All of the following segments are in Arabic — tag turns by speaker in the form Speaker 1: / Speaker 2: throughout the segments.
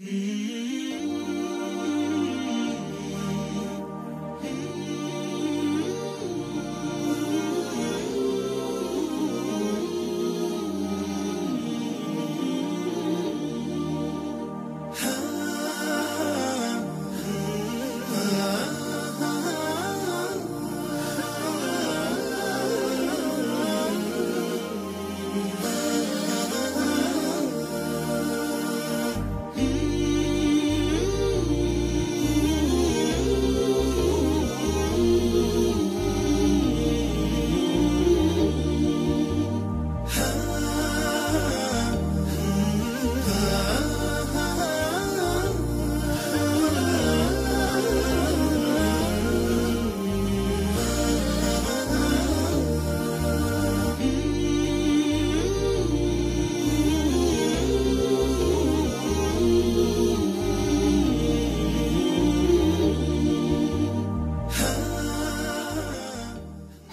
Speaker 1: Mm-hmm.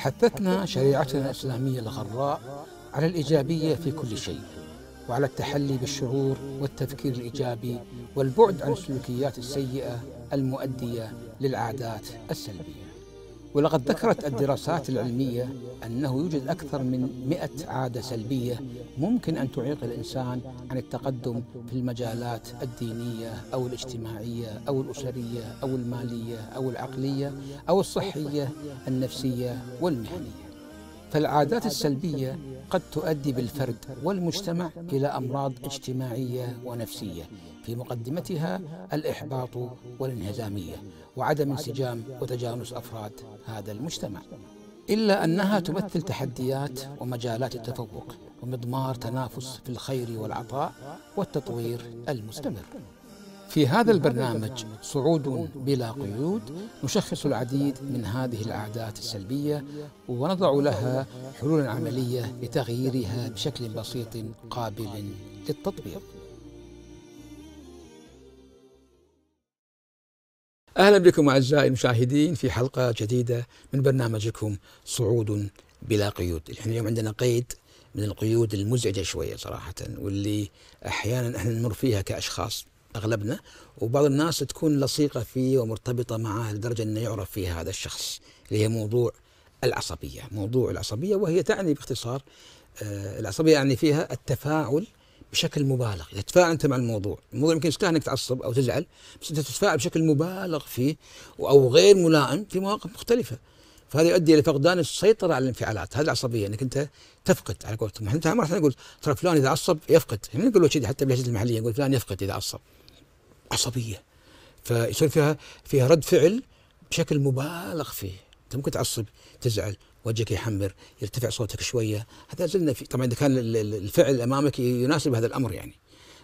Speaker 1: حثتنا شريعتنا الإسلامية الغراء على الإيجابية في كل شيء وعلى التحلي بالشعور والتفكير الإيجابي والبعد عن السلوكيات السيئة المؤدية للعادات السلبية. ولقد ذكرت الدراسات العلمية أنه يوجد أكثر من مئة عادة سلبية ممكن أن تعيق الإنسان عن التقدم في المجالات الدينية أو الاجتماعية أو الأسرية أو المالية أو العقلية أو الصحية النفسية والمهنية. فالعادات السلبية قد تؤدي بالفرد والمجتمع إلى أمراض اجتماعية ونفسية في مقدمتها الإحباط والانهزامية وعدم انسجام وتجانس أفراد هذا المجتمع. إلا أنها تمثل تحديات ومجالات التفوق ومضمار تنافس في الخير والعطاء والتطوير المستمر. في هذا البرنامج صعود بلا قيود نشخص العديد من هذه العادات السلبية ونضع لها حلولا عملية لتغييرها بشكل بسيط قابل للتطبيق. أهلا بكم أعزائي المشاهدين في حلقة جديدة من برنامجكم صعود بلا قيود، إحنا اليوم عندنا قيد من القيود المزعجة شوية صراحة واللي أحيانا إحنا نمر فيها كأشخاص أغلبنا وبعض الناس تكون لصيقة فيه ومرتبطة معه لدرجة إنه يعرف فيه هذا الشخص اللي هي موضوع العصبية، موضوع العصبية وهي تعني باختصار آه العصبية يعني فيها التفاعل بشكل مبالغ، تتفاعل انت مع الموضوع، الموضوع يمكن يستاهل إنك تعصب أو تزعل، بس أنت تتفاعل بشكل مبالغ فيه أو غير ملائم في مواقف مختلفة. فهذا يؤدي إلى فقدان السيطرة على الانفعالات، هذه العصبية إنك أنت تفقد على قولتهم، إحنا ما راح نقول ترى فلان إذا عصب يفقد، إحنا نقول كذي حتى باللهجه المحلية نقول فلان يفقد إذا عصب. عصبية. فيصير فيها فيها رد فعل بشكل مبالغ فيه. أنت ممكن تعصب تزعل وجهك يحمر يرتفع صوتك شوية. هذا زلنا في طبعا إذا كان الفعل أمامك يناسب هذا الأمر يعني.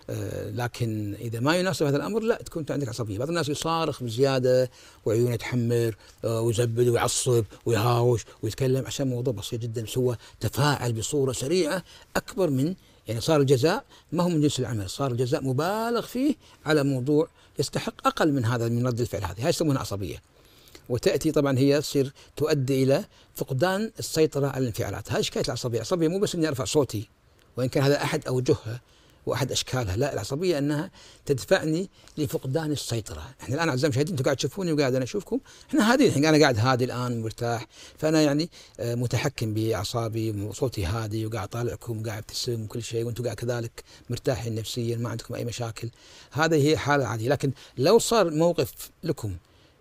Speaker 1: آه لكن إذا ما يناسب هذا الأمر لا تكون أنت عندك عصبية، بعض الناس يصارخ بزيادة وعيونه تحمر آه ويزبد ويعصب ويهاوش ويتكلم. عشان موضوع بسيط جدا بس هو تفاعل بصورة سريعة أكبر من يعني صار الجزاء ما هو من جنس العمل صار الجزاء مبالغ فيه على موضوع يستحق أقل من هذا من رد الفعل هذه. هاي يسمونها عصبية. وتأتي طبعا هي تصير تؤدي إلى فقدان السيطرة على الانفعالات. هذه شكاية العصبية. العصبيه مو بس إني أرفع صوتي وإن كان هذا أحد أوجهها وأحد أشكالها. لا العصبية أنها تدفعني لفقدان السيطرة. إحنا الآن أعزائي المشاهدين أنتم قاعد تشوفوني وقاعد أنا أشوفكم. إحنا هادي الحين أنا قاعد هادي الآن مرتاح. فأنا يعني متحكم بأعصابي وصوتي هادي وقاعد طالعكم وقاعد أبتسم وكل شيء وأنتم قاعد كذلك مرتاحين نفسيا ما عندكم أي مشاكل. هذه هي حالة عادية. لكن لو صار موقف لكم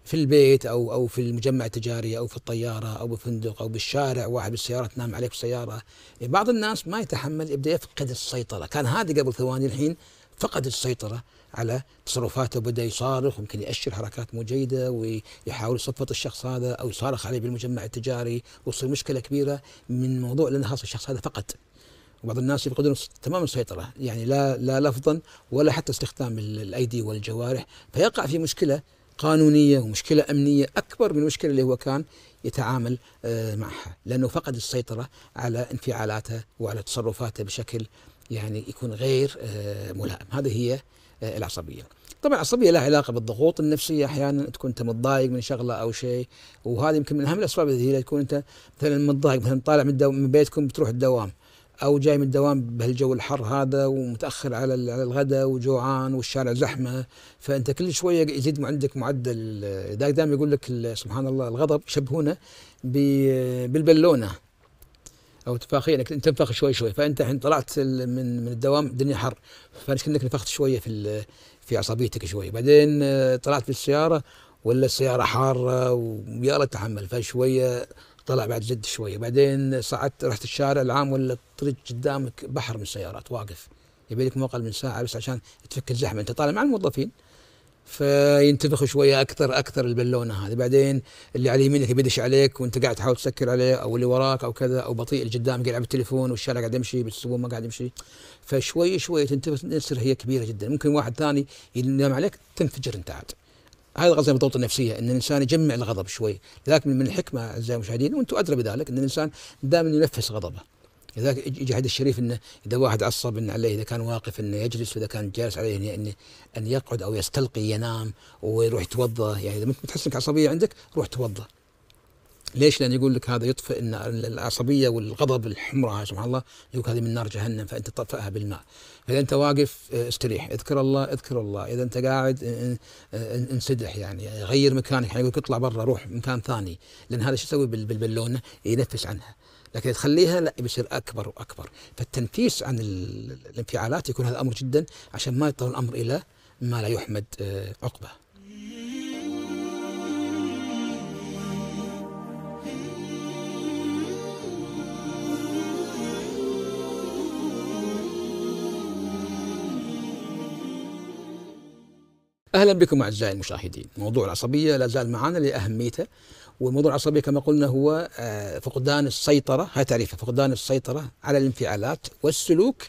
Speaker 1: في البيت أو أو في المجمع التجاري أو في الطيارة أو بالفندق أو بالشارع واحد بالسيارة تنام عليك بالسياره بعض الناس ما يتحمل يبدا يفقد السيطرة. كان هادي قبل ثواني الحين فقد السيطرة على تصرفاته وبدا يصارخ ويمكن يأشر حركات مو جيده ويحاول يصفط الشخص هذا أو يصارخ عليه بالمجمع التجاري. وتصير مشكلة كبيرة من موضوع لأن خلاص الشخص هذا فقد. وبعض الناس يفقدون تمام السيطرة. يعني لا لا لفظا ولا حتى استخدام الأيدي والجوارح. فيقع في مشكلة قانونية ومشكلة أمنية أكبر من المشكلة اللي هو كان يتعامل معها. لأنه فقد السيطرة على انفعالاته وعلى تصرفاته بشكل يعني يكون غير ملائم. هذه هي العصبية. طبعا العصبية لها علاقة بالضغوط النفسية أحيانا تكون أنت متضايق من شغلة أو شيء. وهذا يمكن من أهم الأسباب اللي هي تكون أنت مثلا متضايق مثلا طالع من, من بيتكم بتروح الدوام. أو جاي من الدوام بهالجو الحر هذا ومتأخر على الغداء وجوعان والشارع زحمة. فأنت كل شوية يزيد عندك معدل دائما يقول لك سبحان الله الغضب يشبهونه بالبالونة أو تفاخية إنك تنفخ شوي شوي. فأنت الحين طلعت من من الدوام الدنيا حر فكأنك نفخت شوية في في عصبيتك شوي. بعدين طلعت في السياره ولا السيارة حارة ويا تحمل. فشوية طلع بعد جد شوية بعدين صعدت رحت الشارع العام ولا الطريق قدامك بحر من السيارات واقف. يبي لك مو أقل من ساعة بس عشان تفك الزحمة. أنت طالع مع الموظفين فينتفخ شوية أكثر أكثر البالونة هذه. بعدين اللي على يمينك يدش عليك وأنت قاعد تحاول تسكر عليه أو اللي وراك أو كذا أو بطيء اللي قدامك قاعد يلعب التليفون والشارع قاعد يمشي بس ما قاعد يمشي. فشوي شوي تنتفخ تصير هي كبيرة جدا. ممكن واحد ثاني ينام عليك تنفجر أنت عاد. هذا قصدي بالضغوط النفسية إن الإنسان يجمع الغضب شوي. لذلك من الحكمة أعزائي المشاهدين وأنتم أدرى بذلك إن الإنسان دائما ينفس غضبه. لذلك يجي حديث الشريف إنه إذا واحد عصب إن عليه إذا كان واقف إنه يجلس وإذا كان جالس عليه إنه أن يقعد أو يستلقي ينام ويروح يتوضأ يعني إذا تحس إنك عصبية عندك روح توضأ ليش؟ لأن يقول لك هذا يطفئ إن العصبية والغضب الحمراء سبحان الله يقول هذه من نار جهنم فأنت تطفئها بالماء. فإذا أنت واقف آه، استريح، اذكر الله اذكر الله، إذا أنت قاعد انسدح يعني غير مكانك يعني يقول اطلع برا روح مكان ثاني، لأن هذا شو يسوي بالبالونة؟ ينفس عنها. لكن تخليها لا بيصير أكبر وأكبر. فالتنفيس عن الانفعالات يكون هذا أمر جدا عشان ما يطول الأمر إلى ما لا يحمد آه، عقبة. أهلا بكم أعزائي المشاهدين، موضوع العصبية لا زال معنا لأهميته والموضوع العصبية كما قلنا هو آه، فقدان السيطرة هاي تعريفه فقدان السيطرة على الانفعالات والسلوك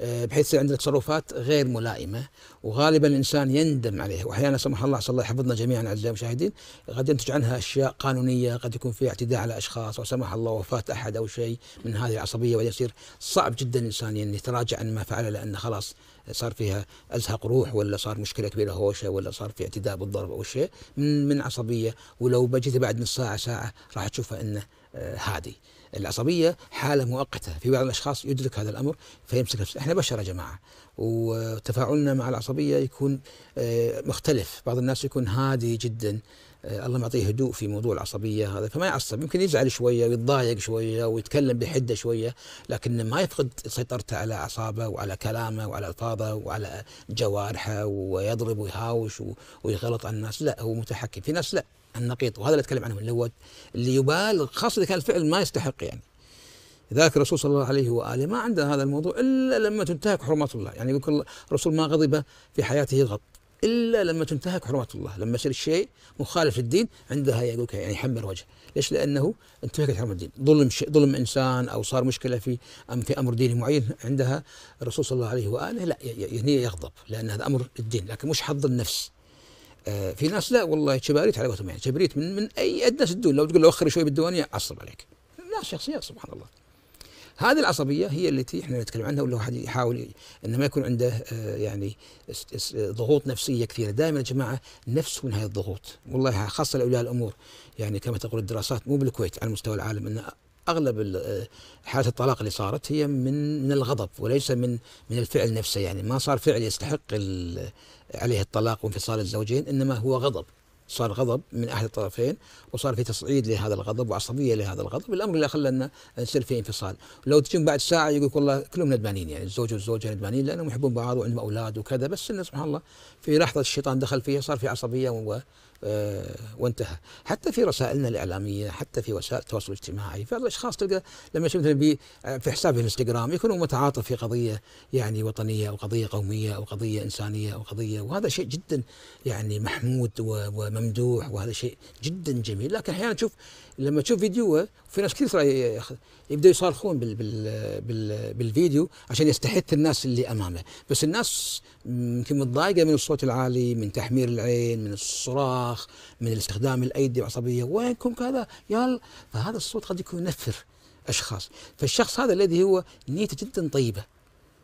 Speaker 1: بحيث يصير عندنا تصرفات غير ملائمة وغالبا الإنسان يندم عليها واحيانا سمح الله صلى الله يحفظنا جميعا أعزائي المشاهدين قد ينتج عنها أشياء قانونية قد يكون فيها اعتداء على أشخاص أو سمح الله وفاة أحد أو شيء من هذه العصبية ويصير صعب جدا الإنسان يعني يتراجع عن ما فعله لأنه خلاص صار فيها أزهق روح ولا صار مشكلة كبيرة هوشة ولا صار في اعتداء بالضرب أو شيء من من عصبية ولو بجيت بعد نص ساعة ساعة راح تشوفها إنه آه، هادي. العصبية حالة مؤقتة، في بعض الأشخاص يدرك هذا الأمر فيمسك نفسه، إحنا بشر يا جماعة وتفاعلنا مع العصبية يكون آه، مختلف، بعض الناس يكون هادي جدا. آه، الله معطيه هدوء في موضوع العصبية هذا فما يعصب. يمكن يزعل شوية ويتضايق شوية ويتكلم بحدة شوية لكن ما يفقد سيطرته على أعصابه وعلى كلامه وعلى ألفاظه وعلى جوارحه ويضرب ويهاوش ويغلط على الناس. لا هو متحكم. في ناس لا. النقيض وهذا اللي أتكلم عنه اللي هو اللي يبالغ خاصة إذا كان الفعل ما يستحق يعني. لذلك الرسول صلى الله عليه وآله ما عنده هذا الموضوع إلا لما تنتهك حرمات الله. يعني يقول الرسول ما غضب في حياته يضغط إلا لما تنتهك حرمات الله. لما يصير الشيء مخالف للدين عندها يقول يعني يحمر وجهه. ليش؟ لأنه انتهكت حرمات الدين. ظلم شيء ظلم إنسان أو صار مشكلة في أم في أمر ديني معين عندها الرسول صلى الله عليه وآله لا يعني يغضب لأن هذا أمر الدين لكن مش حظ النفس. آه في ناس لا والله كباريت على قولتهم يعني كبريت من من أي أدنى الدون لو تقول له وخر شوي بالديوانيه عصب عليك. ناس شخصيات سبحان الله. هذه العصبية هي التي إحنا نتكلم عنها ولا واحد يحاول ان ما يكون عنده آه، يعني ضغوط نفسية كثيرة، دائما يا جماعة نفس من هذه الضغوط، والله خاصة لأولياء الأمور. يعني كما تقول الدراسات مو بالكويت على مستوى العالم ان أغلب آه، حالات الطلاق اللي صارت هي من من الغضب وليس من من الفعل نفسه. يعني ما صار فعل يستحق عليه الطلاق وانفصال الزوجين إنما هو غضب. صار غضب من أحد الطرفين وصار في تصعيد لهذا الغضب وعصبية لهذا الغضب. الأمر اللي خلى نصير في انفصال. لو تجون بعد ساعة يقول والله كلهم ندمانين يعني الزوج والزوجة ندمانين لأنهم يحبون بعض وعندهم أولاد وكذا بس انه سبحان الله في لحظة الشيطان دخل فيها صار في عصبية وانتهى. حتى في رسائلنا الإعلامية حتى في وسائل التواصل الاجتماعي بعض الأشخاص تلقى لما يشوف مثلا آه، في حسابه في الإنستغرام يكون متعاطف في قضية يعني وطنية أو قضية قومية أو قضية إنسانية أو قضية وهذا شيء جدا يعني محمود وممدوح وهذا شيء جدا جميل. لكن أحيانا تشوف لما تشوف فيديو في ناس كثير يبدأوا يصارخون بال بال بال بالفيديو عشان يستحث الناس اللي أمامه. بس الناس يمكن متضايقة من الصوت العالي من تحمير العين من الصراخ من استخدام الأيدي العصبية. وينكم كذا؟ يلا فهذا الصوت قد يكون ينفر أشخاص. فالشخص هذا الذي هو نيته جدا طيبة.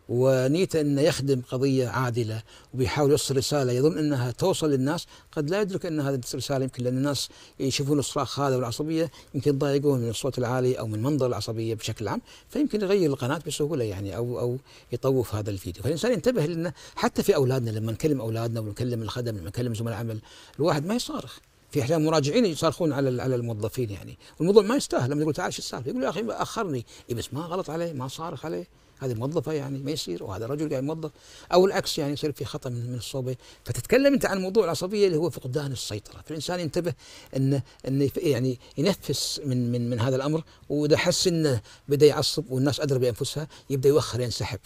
Speaker 1: ونيته انه يخدم قضية عادلة وبيحاول يوصل رسالة. يظن أنها توصل للناس. قد لا يدرك أن هذه الرسالة يمكن لأن الناس يشوفون الصراخ هذا والعصبية يمكن يتضايقون من الصوت العالي أو من منظر العصبية بشكل عام فيمكن يغير القناة بسهولة يعني أو أو يطوف هذا الفيديو. فالإنسان ينتبه لأنه حتى في أولادنا لما نكلم أولادنا ونكلم الخدم لما نكلم زملاء العمل الواحد ما يصارخ. في أحيان مراجعين يصرخون على على الموظفين يعني. والموضوع ما يستاهل. لما يقول تعال شو السالفة؟ يقول يا أخي أخرني. إيه بس ما غلط عليه ما صارخ عليه. هذه موظفة يعني ما يصير وهذا رجل قاعد موظف. أو العكس يعني يصير في خطأ من من فتتكلم أنت عن موضوع العصبية اللي هو فقدان السيطرة. فالإنسان ينتبه ان إن يعني ينفس من من من هذا الأمر وإذا حس إنه بدأ يعصب والناس أدرى بأنفسها يبدأ يوخر ينسحب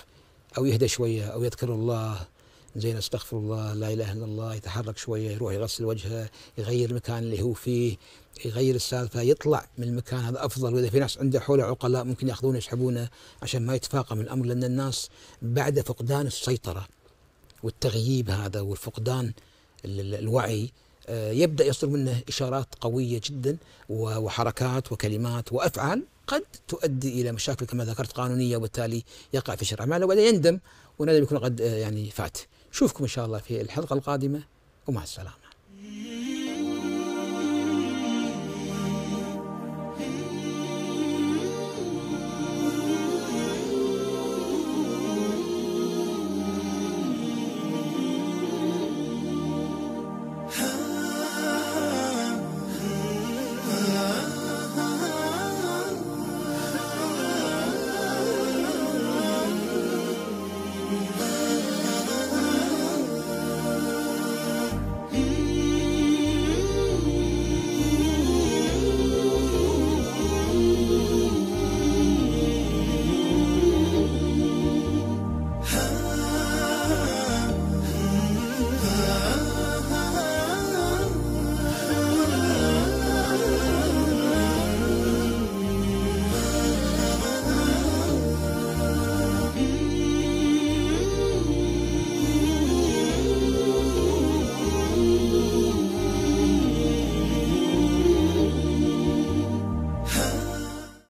Speaker 1: أو يهدى شوية أو يذكر الله زين أستغفر الله لا إله إلا الله يتحرك شوية يروح يغسل وجهه يغير المكان اللي هو فيه يغير السالفة يطلع من المكان هذا أفضل. وإذا في ناس عنده حولة عقلاء ممكن ياخذونه يسحبونه عشان ما يتفاقم الأمر لأن الناس بعد فقدان السيطرة والتغييب هذا والفقدان الوعي آه، يبدأ يصدر منه إشارات قوية جدا وحركات وكلمات وأفعال قد تؤدي إلى مشاكل كما ذكرت قانونية وبالتالي يقع في شر أعماله وبعدين يندم وندم يكون قد آه، يعني فات. نشوفكم إن شاء الله في الحلقة القادمة ومع السلامة.